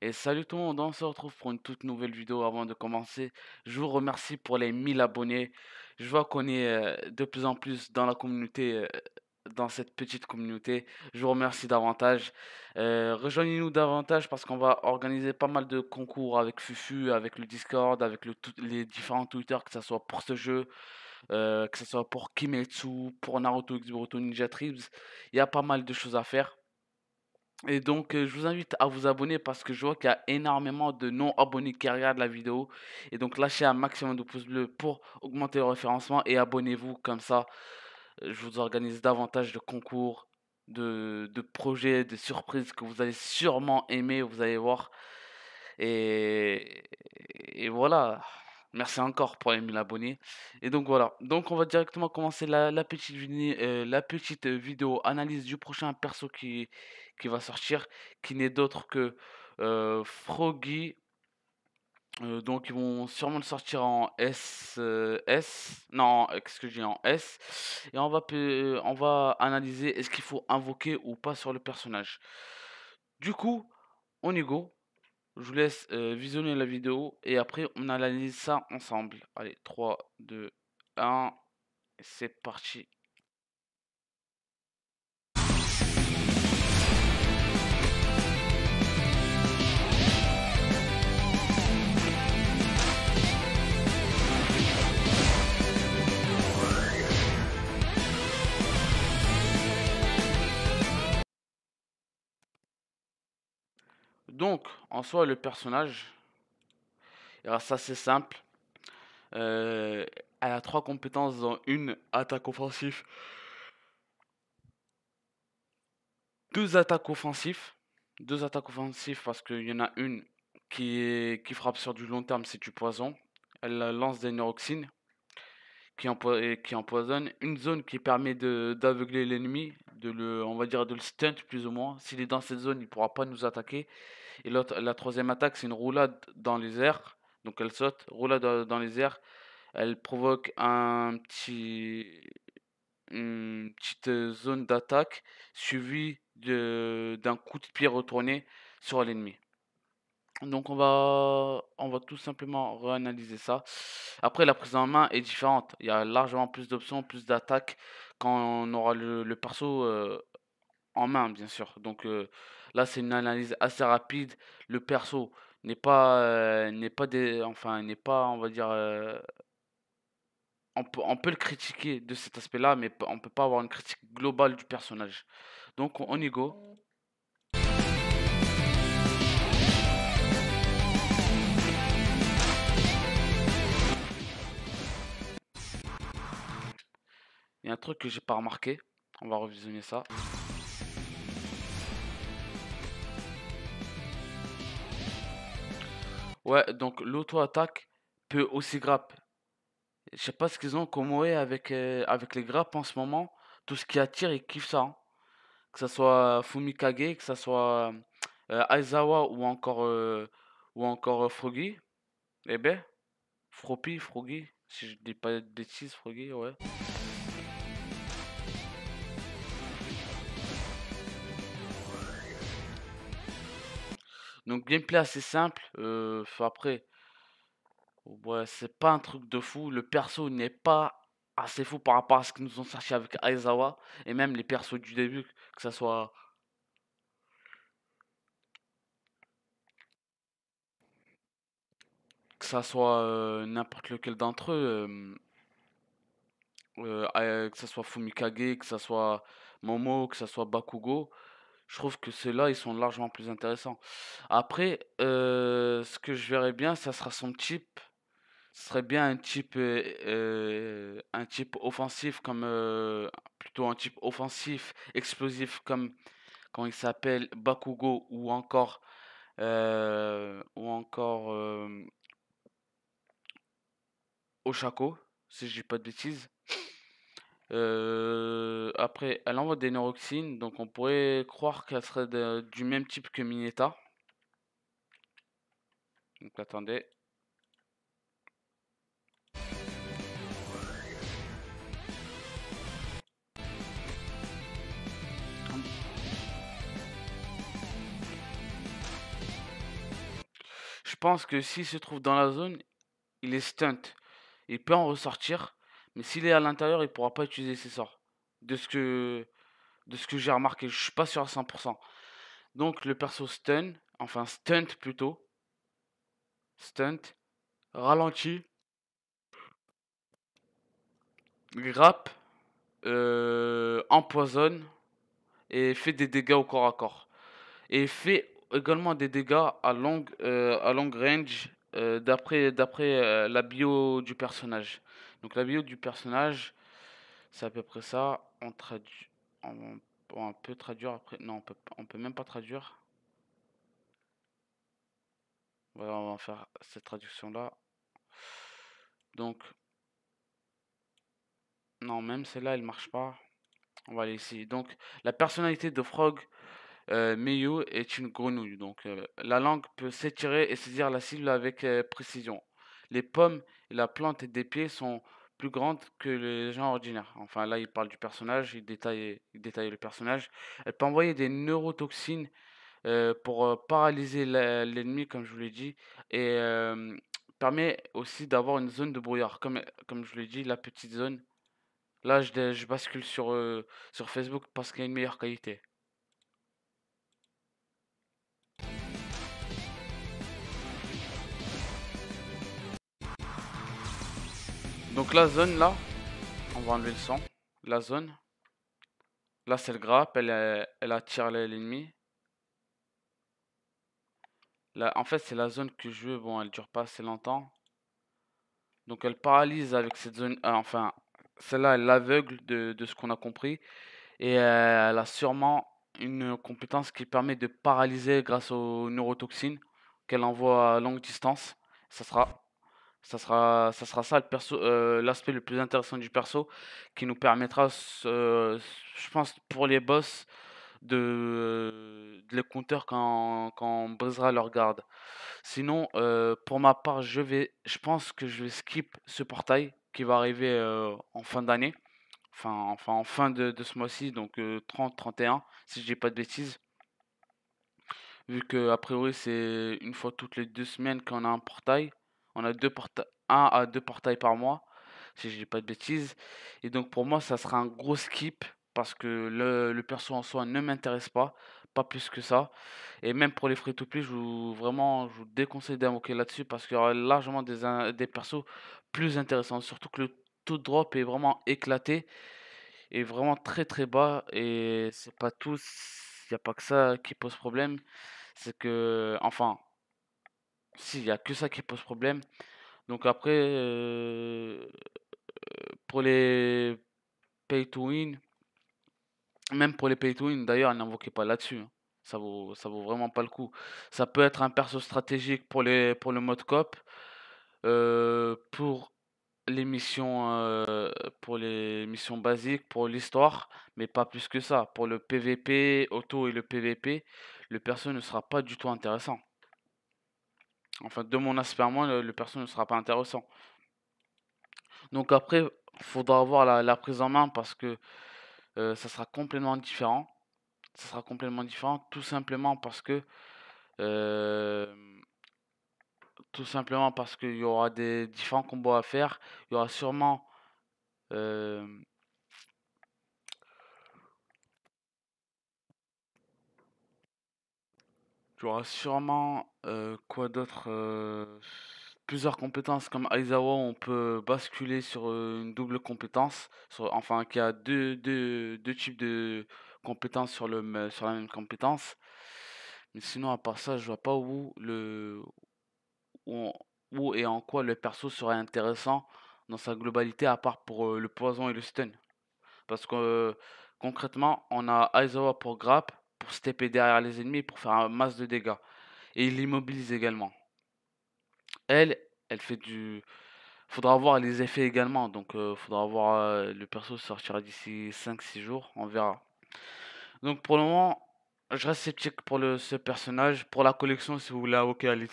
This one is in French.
Et salut tout le monde, on se retrouve pour une toute nouvelle vidéo avant de commencer. Je vous remercie pour les 1000 abonnés. Je vois qu'on est euh, de plus en plus dans la communauté, euh, dans cette petite communauté. Je vous remercie davantage. Euh, rejoignez-nous davantage parce qu'on va organiser pas mal de concours avec Fufu, avec le Discord, avec le, les différents Twitter, que ce soit pour ce jeu, que ce soit pour Kimetsu, pour Naruto X Ninja Tribes. Il y a pas mal de choses à faire. Et donc, je vous invite à vous abonner parce que je vois qu'il y a énormément de non-abonnés qui regardent la vidéo. Et donc, lâchez un maximum de pouces bleus pour augmenter le référencement et abonnez-vous. Comme ça, je vous organise davantage de concours, de, de projets, de surprises que vous allez sûrement aimer, vous allez voir. Et voilà. Merci encore pour les 1000 abonnés. Et donc voilà. Donc on va directement commencer la, petite, euh, la petite vidéo analyse du prochain perso qui, qui va sortir. Qui n'est d'autre que euh, Froggy. Euh, donc ils vont sûrement le sortir en S. S. Non, qu'est-ce que j'ai en S. Et on va, on va analyser est-ce qu'il faut invoquer ou pas sur le personnage. Du coup, on y go. Je vous laisse visionner la vidéo et après on analyse ça ensemble. Allez, 3, 2, 1, c'est parti. Donc, en soi, le personnage, reste assez simple. Euh, elle a trois compétences dans une attaque offensive, deux attaques offensives, deux attaques offensives parce qu'il y en a une qui, frappe sur du long terme, c'est du poison. Elle lance des neuroxines qui, qui empoisonne. Une zone qui permet d'aveugler l'ennemi, de le, on va dire de le stunt plus ou moins. S'il est dans cette zone, il ne pourra pas nous attaquer. Et la troisième attaque, c'est une roulade dans les airs. Donc elle saute, roulade dans les airs. Elle provoque un petit, une petite zone d'attaque suivie d'un coup de pied retourné sur l'ennemi. Donc on va, on va tout simplement réanalyser ça. Après la prise en main est différente. Il y a largement plus d'options, plus d'attaques quand on aura le, perso euh, en main, bien sûr. Donc euh, là c'est une analyse assez rapide. Le perso n'est pas, euh, n'est des, n'est pas, on va dire, on peut, le critiquer de cet aspect-là, mais on peut pas avoir une critique globale du personnage. Donc on y go. Il y a un truc que j'ai pas remarqué. On va revisionner ça. Ouais, donc l'auto-attaque peut aussi grappe. Je sais pas ce qu'ils ont comme ouais avec, euh, avec les grappes en ce moment. Tout ce qui attire, ils kiffent ça. Hein. Que ce soit Fumikage, que ce soit euh, Aizawa ou encore, euh, encore Froggy. Eh ben, Froppy, Froggy. Si je dis pas de bêtises, Froggy, ouais. Donc gameplay assez simple. Euh, après, c'est pas un truc de fou. Le perso n'est pas assez fou par rapport à ce que nous ont sorti avec Aizawa. Et même les persos du début, que ça soit... Que ça soit euh, n'importe lequel d'entre eux. Euh, que ça soit Fumikage, que ça soit Momo, que ça soit Bakugo je trouve que ceux-là, ils sont largement plus intéressants. Après, euh, ce que je verrais bien, ça sera son type. Ce serait bien un type, euh, euh, un type offensif comme plutôt un type offensif, explosif comme quand il s'appelle Bakugo ou encore ou encore Oshako, si je dis pas de bêtises. Euh, après, elle envoie des neuroxines, donc on pourrait croire qu'elle serait du même type que Mineta. Donc attendez. Je pense que s'il se trouve dans la zone, il est stunt. Il peut en ressortir, mais s'il est à l'intérieur, il pourra pas utiliser ses sorts. De ce que, de ce que j'ai remarqué, je suis pas sûr à 100%. Donc le perso stun, enfin stunt plutôt, stunt, ralenti, grappe, euh, empoisonne et fait des dégâts au corps à corps. Et fait également des dégâts à longue, euh, range euh, d'après la bio du personnage. Donc la bio du personnage, c'est à peu près ça. On peut traduire après. Non, on peut, peut même pas traduire. Voilà, on va faire cette traduction là. Donc, non, même celle-là, elle marche pas. On va aller ici. Donc, la personnalité de Frog euh, est une grenouille. Donc, euh, la langue peut s'étirer et saisir la cible avec euh, précision. Les pommes et la plante des pieds sont plus grandes que les gens ordinaires. Enfin, là, il parle du personnage, il détaille, il détaille le personnage. Elle peut envoyer des neurotoxines euh, pour paralyser l'ennemi, comme je vous l'ai dit, et permet aussi d'avoir une zone de brouillard. Comme, comme je vous l'ai dit, la petite zone Là, je, bascule sur, euh, sur Facebook parce qu'il y a une meilleure qualité. Donc la zone là, on va enlever le son. La zone. Là c'est le grappe, elle, elle attire l'ennemi. Là, en fait c'est la zone que je veux, bon elle dure pas assez longtemps. Donc elle paralyse avec cette zone, euh, enfin celle-là, elle l'aveugle de, de ce qu'on a compris. Et elle a sûrement une compétence qui permet de paralyser grâce aux neurotoxines qu'elle envoie à longue distance. Ça sera ça sera ça sera ça le perso euh, l'aspect le plus intéressant du perso qui nous permettra je pense pour les boss de, de les compteurs quand, quand on brisera leur garde. Sinon euh, pour ma part, je vais je pense que je vais skip ce portail qui va arriver en fin d'année, enfin, enfin en fin de, ce mois-ci, donc 30-31, si je dis pas de bêtises. Vu que a priori c'est une fois toutes les deux semaines qu'on a un portail, on a deux portails, un à deux portails par mois, si je dis pas de bêtises. Et donc pour moi ça sera un gros skip parce que le, le perso en soi ne m'intéresse pas, pas plus que ça. Et même pour les free to play, je vous, vraiment, je vous déconseille d'invoquer là-dessus parce qu'il y aura largement des, des persos plus intéressants. Surtout que le taux de drop est vraiment éclaté et vraiment très très bas. Et c'est pas tous, il n'y a pas que ça qui pose problème. C'est que, enfin, si, il n'y a que ça qui pose problème. Donc après, euh, pour les pay to win, même pour les pay to win, d'ailleurs, n'invoquez pas là-dessus. Hein. Ça vaut, ça vaut vraiment pas le coup. Ça peut être un perso stratégique pour, les, pour le mode cop. Euh, pour les missions, euh, pour les missions basiques, pour l'histoire, mais pas plus que ça. Pour le PVP, auto et le PVP, le perso ne sera pas du tout intéressant. Enfin, de mon aspect moi, le, perso ne sera pas intéressant. Donc après, faudra avoir la, la prise en main parce que euh, ça sera complètement différent. Ça sera complètement différent, tout simplement parce que euh, tout simplement parce qu'il y aura des différents combos à faire. Il y aura sûrement euh, il y aura sûrement quoi d'autre plusieurs compétences comme Aizawa, on peut basculer sur une double compétence, sur, enfin qui a deux, deux, deux, types de compétences sur, le, sur la même compétence. Mais sinon, à part ça, je vois pas où, le, où, et en quoi le perso serait intéressant dans sa globalité, à part pour le poison et le stun. Parce que concrètement, on a Aizawa pour grappe, stepper derrière les ennemis, pour faire un masse de dégâts. Et il l'immobilise également. Elle, elle fait du. Faudra voir les effets également. Donc, euh, faudra voir. Euh, le perso sortira d'ici 5-6 jours. On verra. Donc, pour le moment, je reste sceptique pour le, ce personnage. Pour la collection, si vous voulez invoquer allez